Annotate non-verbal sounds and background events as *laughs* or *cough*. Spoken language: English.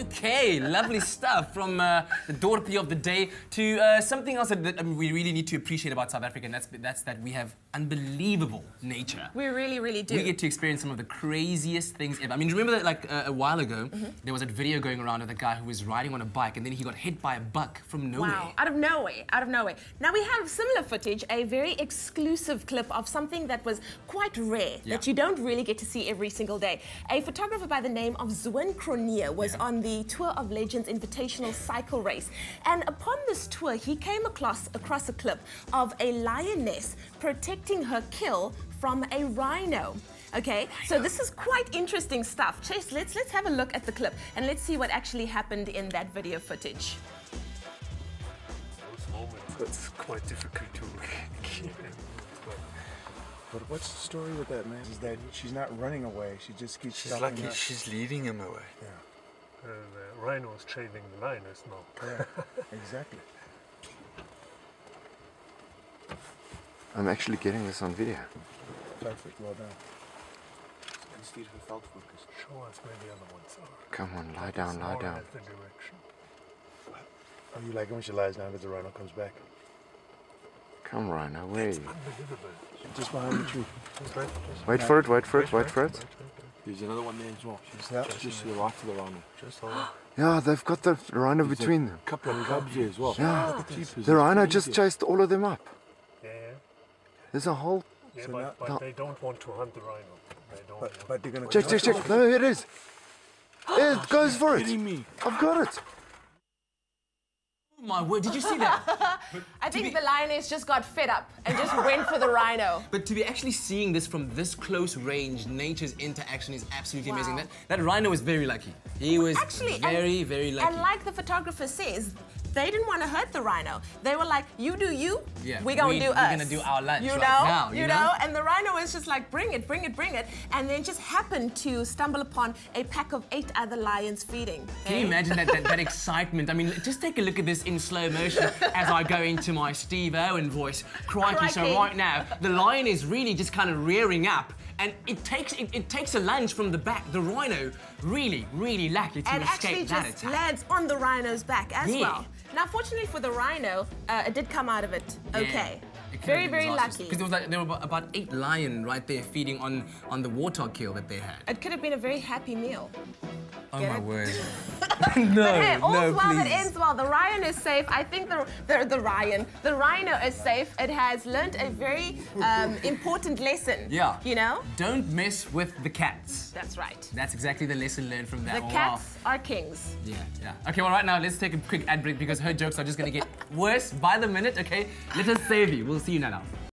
Okay, lovely stuff from uh, the Dorpie of the day to uh, something else that, that I mean, we really need to appreciate about South Africa, and that's, that's that we have unbelievable nature. We really, really do. We get to experience some of the craziest things ever. I mean, remember that like uh, a while ago, mm -hmm. there was a video going around of a guy who was riding on a bike and then he got hit by a buck from nowhere. Wow, out of nowhere, out of nowhere. Now we have similar footage, a very exclusive clip of something that was quite rare, yeah. that you don't really get to see every single day. A photographer by the name of Zwin Cronje was yeah. on the Tour of Legends Invitational Cycle Race. And upon this tour, he came across, across a clip of a lioness protecting her kill from a rhino. Okay, so this is quite interesting stuff. Chase, let's let's have a look at the clip and let's see what actually happened in that video footage. Those moments, that's quite difficult to keep But what's the story with that, man? Is that she's not running away. She just keeps She's like she's leading him away. Yeah. Uh, the rhino is chasing the lioness now. Yeah, *laughs* exactly. I'm actually getting this on video. Perfect, well done. Show us where the other ones are. Come on, lie down, lie down. The direction. Oh, you like it when she lies down because the rhino comes back? Come, Rhino, where are you? Just behind the tree. Just right, just Wait for it, wait for it, wait for it. There's another one there as well. She's Yeah. just, just to the right of the rhino. Just hold. Yeah, they've got the rhino There's between a them. couple of cubs here as well. Yeah. Jeepers, The rhino crazy. just chased all of them up. Yeah, yeah. There's a whole... Yeah, So but, but they don't want to hunt the rhino. They don't. But, want- but they're gonna Check, check, check. No, here it is. It *gasps* goes for it. me. I've got it. Oh my word, did you see that? *laughs* I think be- the lioness just got fed up and just went for the *laughs* rhino. But to be actually seeing this from this close range, nature's interaction is absolutely amazing. That, that rhino was very lucky. He was Actually, very, and, very lucky. And like the photographer says, they didn't want to hurt the rhino. They were like, you do you, Yeah, we're going we- to do us. we're gonna do our lunch you right know, now, you you know? know? And the rhino was just like, bring it, bring it, bring it. And then just happened to stumble upon a pack of eight other lions feeding. Can you eh? imagine that, that, that *laughs* excitement? I mean, just take a look at this in slow motion as I go into my Steve Irwin voice. *laughs* Crikey, so right now, the lion is really just kind of rearing up and it takes it, it takes a lunge from the back. The rhino really, really lucky to and escape actually just attack. lands on the rhino's back as Yeah. well. Now, fortunately for the rhino, uh, it did come out of it okay. Very, very lucky. Because there was like there were about- about eight lion right there feeding on on the water kill that they had. It could have been a very happy meal. Oh Get my it? word! *laughs* *laughs* But no, hey, all's no, well that ends well. The Ryan is safe. I think the the, the Ryan, the Rhino is safe. It has learned a very um, important lesson. Yeah. You know. Don't mess with the cats. That's right. That's exactly the lesson learned from that. The Wow. cats are kings. Yeah, yeah. Okay, well, right now, let's take a quick ad break because her jokes are just gonna get worse by the minute, okay? Let us save you. We'll see you now.